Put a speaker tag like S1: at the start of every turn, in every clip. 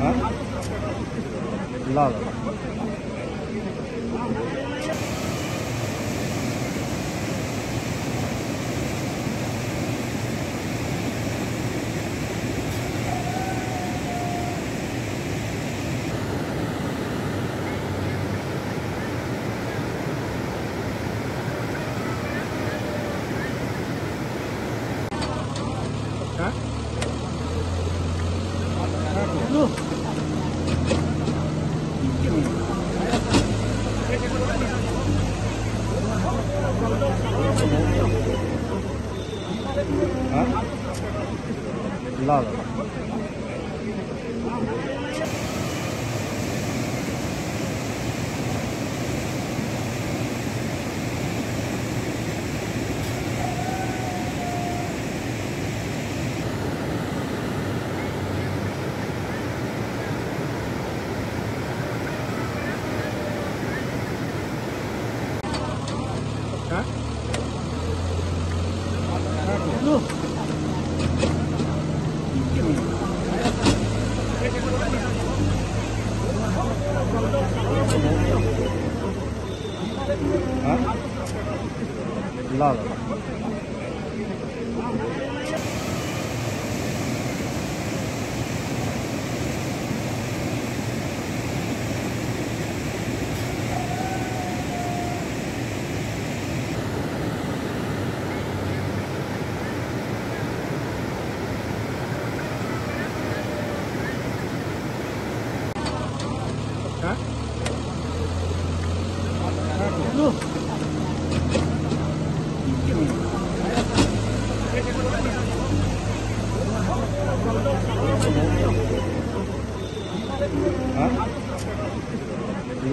S1: 啊，辣了啊，落了。啊！落了。啊！落了。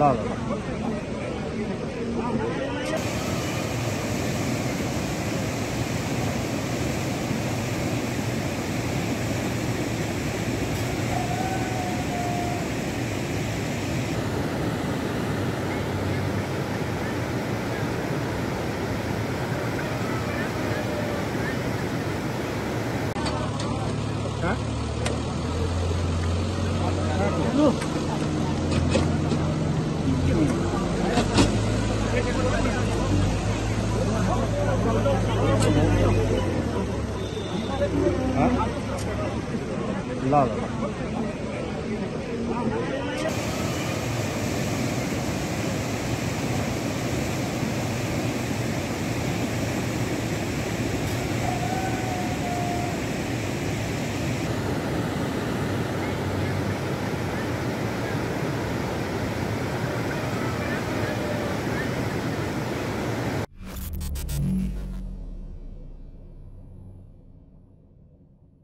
S1: 啊？辣了吧？